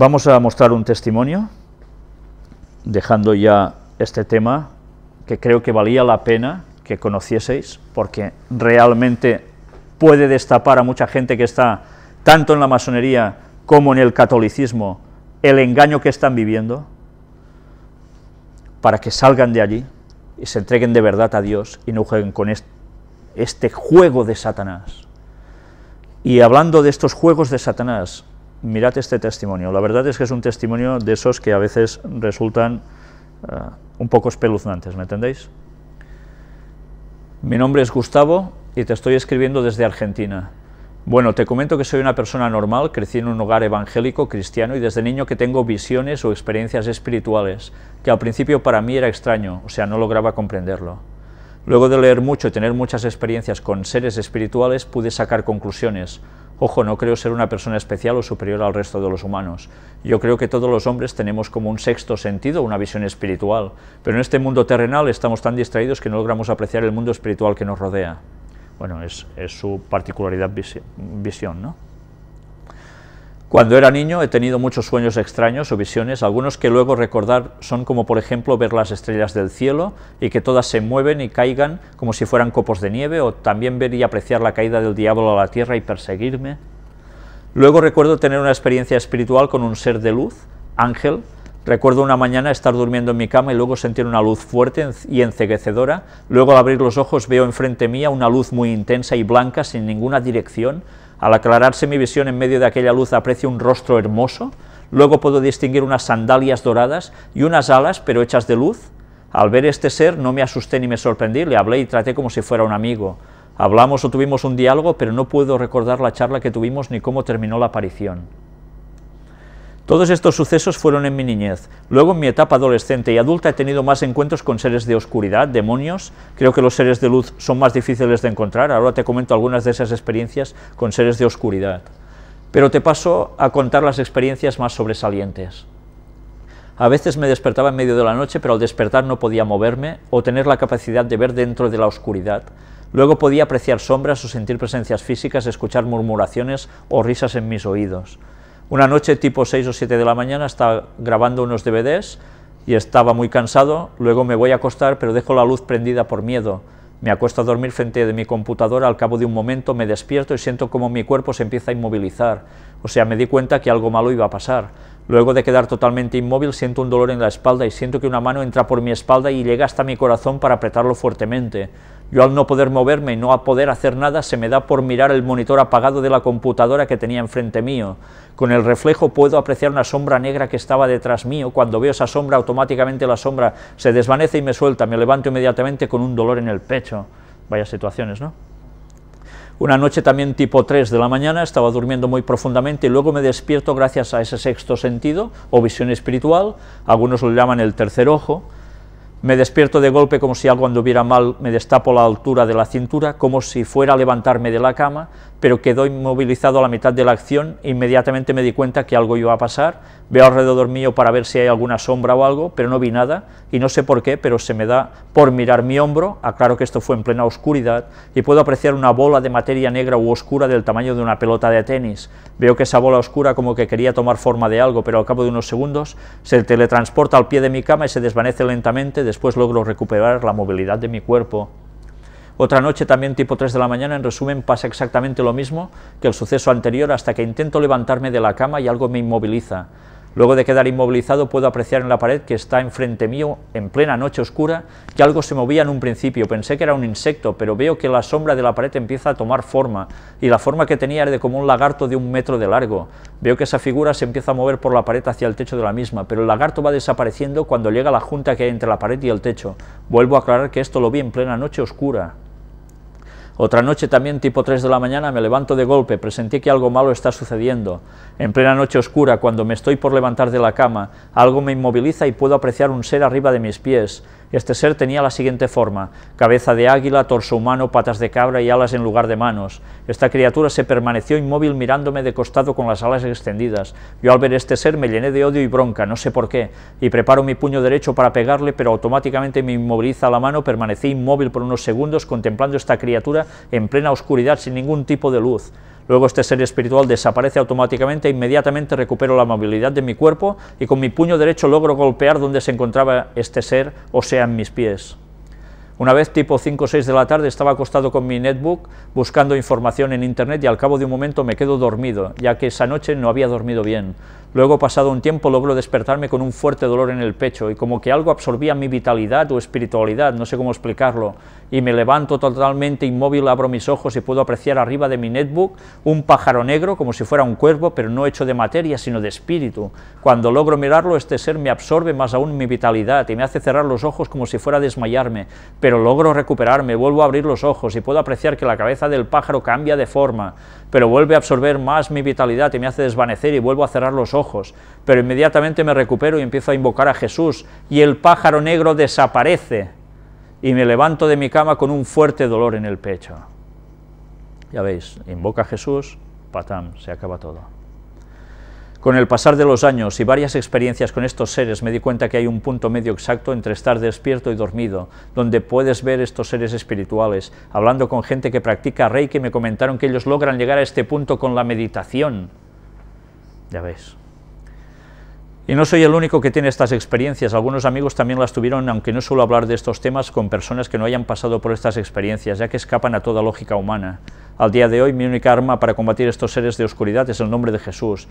Vamos a mostrar un testimonio, dejando ya este tema, que creo que valía la pena que conocieseis, porque realmente puede destapar a mucha gente que está tanto en la masonería como en el catolicismo el engaño que están viviendo, para que salgan de allí y se entreguen de verdad a Dios y no jueguen con este juego de Satanás. Y hablando de estos juegos de Satanás, mirad este testimonio. La verdad es que es un testimonio de esos que a veces resultan eh, un poco espeluznantes, ¿me entendéis? Mi nombre es Gustavo y te estoy escribiendo desde Argentina. Bueno, te comento que soy una persona normal, crecí en un hogar evangélico, cristiano, y desde niño que tengo visiones o experiencias espirituales, que al principio para mí era extraño, o sea, no lograba comprenderlo. Luego de leer mucho y tener muchas experiencias con seres espirituales, pude sacar conclusiones. Ojo, no creo ser una persona especial o superior al resto de los humanos. Yo creo que todos los hombres tenemos como un sexto sentido, una visión espiritual, pero en este mundo terrenal estamos tan distraídos que no logramos apreciar el mundo espiritual que nos rodea. Bueno, es, su particularidad visión, ¿no? Cuando era niño he tenido muchos sueños extraños o visiones, algunos que luego recordar son como por ejemplo ver las estrellas del cielo y que todas se mueven y caigan como si fueran copos de nieve, o también ver y apreciar la caída del diablo a la tierra y perseguirme. Luego recuerdo tener una experiencia espiritual con un ser de luz, ángel, Recuerdo una mañana estar durmiendo en mi cama y luego sentir una luz fuerte y enceguecedora. Luego al abrir los ojos veo enfrente mía una luz muy intensa y blanca sin ninguna dirección. Al aclararse mi visión en medio de aquella luz aprecio un rostro hermoso. Luego puedo distinguir unas sandalias doradas y unas alas pero hechas de luz. Al ver este ser no me asusté ni me sorprendí, le hablé y traté como si fuera un amigo. Hablamos o tuvimos un diálogo, pero no puedo recordar la charla que tuvimos ni cómo terminó la aparición. Todos estos sucesos fueron en mi niñez. Luego, en mi etapa adolescente y adulta, he tenido más encuentros con seres de oscuridad, demonios. Creo que los seres de luz son más difíciles de encontrar. Ahora te comento algunas de esas experiencias con seres de oscuridad. Pero te paso a contar las experiencias más sobresalientes. A veces me despertaba en medio de la noche, pero al despertar no podía moverme o tener la capacidad de ver dentro de la oscuridad. Luego podía apreciar sombras o sentir presencias físicas, escuchar murmuraciones o risas en mis oídos. Una noche tipo 6 o 7 de la mañana estaba grabando unos DVDs y estaba muy cansado, luego me voy a acostar pero dejo la luz prendida por miedo. Me acuesto a dormir frente de mi computadora, al cabo de un momento me despierto y siento como mi cuerpo se empieza a inmovilizar. O sea, me di cuenta que algo malo iba a pasar. Luego de quedar totalmente inmóvil siento un dolor en la espalda y siento que una mano entra por mi espalda y llega hasta mi corazón para apretarlo fuertemente. Yo al no poder moverme y no poder hacer nada, se me da por mirar el monitor apagado de la computadora que tenía enfrente mío. Con el reflejo puedo apreciar una sombra negra que estaba detrás mío. Cuando veo esa sombra, automáticamente la sombra se desvanece y me suelta. Me levanto inmediatamente con un dolor en el pecho. Vaya situaciones, ¿no? Una noche también tipo 3 de la mañana, estaba durmiendo muy profundamente y luego me despierto gracias a ese sexto sentido o visión espiritual, algunos lo llaman el tercer ojo, me despierto de golpe como si algo anduviera mal, me destapo la altura de la cintura, como si fuera a levantarme de la cama, pero quedo inmovilizado a la mitad de la acción, inmediatamente me di cuenta que algo iba a pasar, veo alrededor mío para ver si hay alguna sombra o algo, pero no vi nada, y no sé por qué, pero se me da por mirar mi hombro, aclaro que esto fue en plena oscuridad, y puedo apreciar una bola de materia negra u oscura del tamaño de una pelota de tenis. Veo que esa bola oscura como que quería tomar forma de algo, pero al cabo de unos segundos se teletransporta al pie de mi cama y se desvanece lentamente, después logro recuperar la movilidad de mi cuerpo. Otra noche también tipo 3 de la mañana, en resumen, pasa exactamente lo mismo que el suceso anterior hasta que intento levantarme de la cama y algo me inmoviliza. Luego de quedar inmovilizado puedo apreciar en la pared que está enfrente mío, en plena noche oscura, que algo se movía en un principio. Pensé que era un insecto, pero veo que la sombra de la pared empieza a tomar forma, y la forma que tenía era de como un lagarto de un metro de largo. Veo que esa figura se empieza a mover por la pared hacia el techo de la misma, pero el lagarto va desapareciendo cuando llega la junta que hay entre la pared y el techo. Vuelvo a aclarar que esto lo vi en plena noche oscura. Otra noche también tipo 3 de la mañana me levanto de golpe, presentí que algo malo está sucediendo. En plena noche oscura, cuando me estoy por levantar de la cama, algo me inmoviliza y puedo apreciar un ser arriba de mis pies. Este ser tenía la siguiente forma, cabeza de águila, torso humano, patas de cabra y alas en lugar de manos. Esta criatura se permaneció inmóvil mirándome de costado con las alas extendidas. Yo al ver este ser me llené de odio y bronca, no sé por qué, y preparo mi puño derecho para pegarle, pero automáticamente me inmoviliza la mano, permanecí inmóvil por unos segundos contemplando esta criatura en plena oscuridad sin ningún tipo de luz. Luego este ser espiritual desaparece automáticamente e inmediatamente recupero la movilidad de mi cuerpo y con mi puño derecho logro golpear donde se encontraba este ser, o sea, en mis pies. Una vez, tipo 5 o 6 de la tarde, estaba acostado con mi netbook buscando información en internet y al cabo de un momento me quedo dormido, ya que esa noche no había dormido bien. Luego, pasado un tiempo, logro despertarme con un fuerte dolor en el pecho y como que algo absorbía mi vitalidad o espiritualidad, no sé cómo explicarlo, y me levanto totalmente inmóvil, abro mis ojos y puedo apreciar arriba de mi netbook un pájaro negro como si fuera un cuervo, pero no hecho de materia, sino de espíritu. Cuando logro mirarlo, este ser me absorbe más aún mi vitalidad y me hace cerrar los ojos como si fuera a desmayarme, pero logro recuperarme, vuelvo a abrir los ojos y puedo apreciar que la cabeza del pájaro cambia de forma, pero vuelve a absorber más mi vitalidad y me hace desvanecer y vuelvo a cerrar los ojos pero inmediatamente me recupero y empiezo a invocar a Jesús, y el pájaro negro desaparece, y me levanto de mi cama con un fuerte dolor en el pecho. Ya veis, invoca a Jesús, patam, se acaba todo. Con el pasar de los años y varias experiencias con estos seres me di cuenta que hay un punto medio exacto entre estar despierto y dormido, donde puedes ver estos seres espirituales. Hablando con gente que practica Reiki me comentaron que ellos logran llegar a este punto con la meditación. Ya veis. Y no soy el único que tiene estas experiencias, algunos amigos también las tuvieron, aunque no suelo hablar de estos temas con personas que no hayan pasado por estas experiencias, ya que escapan a toda lógica humana. Al día de hoy mi única arma para combatir estos seres de oscuridad es el nombre de Jesús.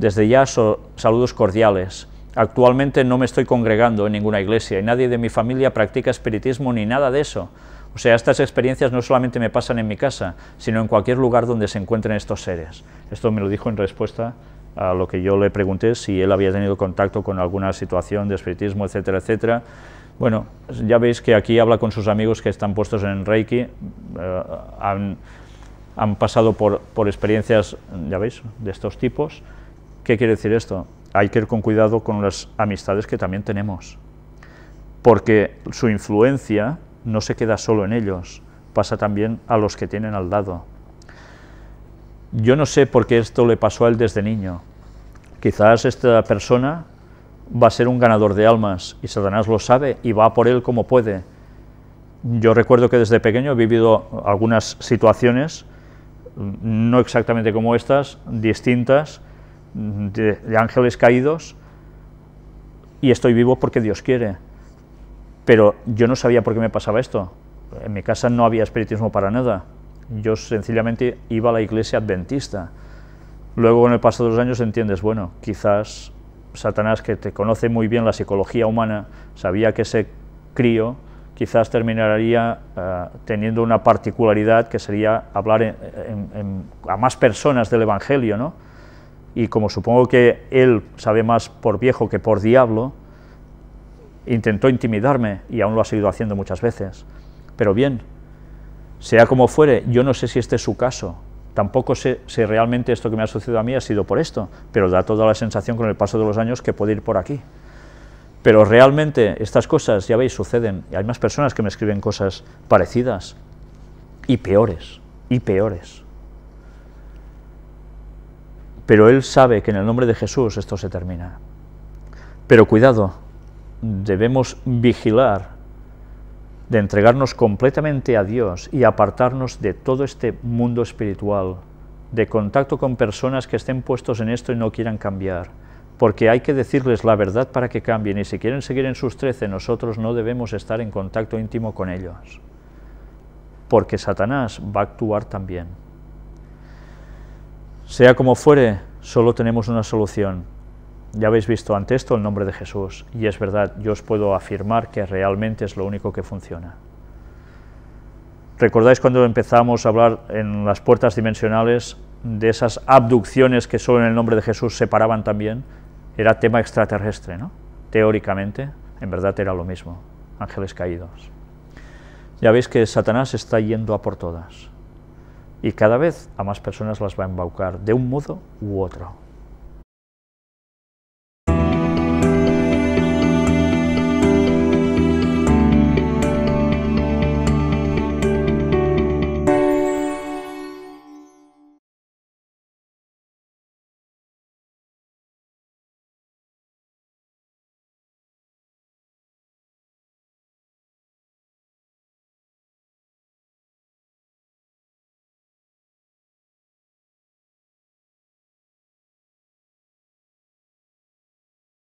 Desde ya saludos cordiales. Actualmente no me estoy congregando en ninguna iglesia y nadie de mi familia practica espiritismo ni nada de eso. O sea, estas experiencias no solamente me pasan en mi casa, sino en cualquier lugar donde se encuentren estos seres. Esto me lo dijo en respuesta a lo que yo le pregunté si él había tenido contacto con alguna situación de espiritismo, etcétera, etcétera. Bueno, ya veis que aquí habla con sus amigos que están puestos en Reiki, eh, han, pasado por, por experiencias, ya veis, de estos tipos. ¿Qué quiere decir esto? Hay que ir con cuidado con las amistades que también tenemos, porque su influencia no se queda solo en ellos, pasa también a los que tienen al lado. Yo no sé por qué esto le pasó a él desde niño. Quizás esta persona va a ser un ganador de almas y Satanás lo sabe y va por él como puede. Yo recuerdo que desde pequeño he vivido algunas situaciones, no exactamente como estas, distintas, de, ángeles caídos, y estoy vivo porque Dios quiere. Pero yo no sabía por qué me pasaba esto. En mi casa no había espiritismo para nada yo sencillamente iba a la iglesia adventista. Luego, con el paso de los años, entiendes, bueno, quizás Satanás, que te conoce muy bien la psicología humana, sabía que ese crío quizás terminaría eh, teniendo una particularidad que sería hablar a más personas del Evangelio, ¿no? Y como supongo que él sabe más por viejo que por diablo, intentó intimidarme y aún lo ha seguido haciendo muchas veces. Pero bien, sea como fuere, yo no sé si este es su caso, tampoco sé si realmente esto que me ha sucedido a mí ha sido por esto, pero da toda la sensación con el paso de los años que puede ir por aquí. Pero realmente estas cosas, ya veis, suceden, y hay más personas que me escriben cosas parecidas, y peores, y peores. Pero él sabe que en el nombre de Jesús esto se termina. Pero cuidado, debemos vigilar de entregarnos completamente a Dios y apartarnos de todo este mundo espiritual, de contacto con personas que estén puestos en esto y no quieran cambiar, porque hay que decirles la verdad para que cambien y si quieren seguir en sus trece, nosotros no debemos estar en contacto íntimo con ellos, porque Satanás va a actuar también. Sea como fuere, solo tenemos una solución, ya habéis visto ante esto el nombre de Jesús, y es verdad, yo os puedo afirmar que realmente es lo único que funciona. ¿Recordáis cuando empezamos a hablar en las puertas dimensionales de esas abducciones que solo en el nombre de Jesús se paraban también? Era tema extraterrestre, ¿no? Teóricamente, en verdad era lo mismo, ángeles caídos. Ya veis que Satanás está yendo a por todas, y cada vez a más personas las va a embaucar, de un modo u otro.